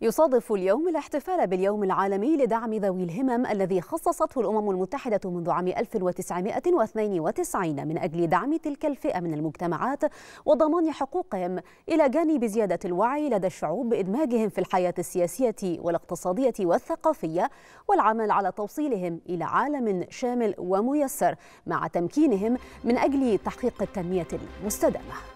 يصادف اليوم الاحتفال باليوم العالمي لدعم ذوي الهمم الذي خصصته الأمم المتحدة منذ عام 1992 من أجل دعم تلك الفئة من المجتمعات وضمان حقوقهم إلى جانب زيادة الوعي لدى الشعوب بإدماجهم في الحياة السياسية والاقتصادية والثقافية والعمل على توصيلهم إلى عالم شامل وميسر مع تمكينهم من أجل تحقيق التنمية المستدامة.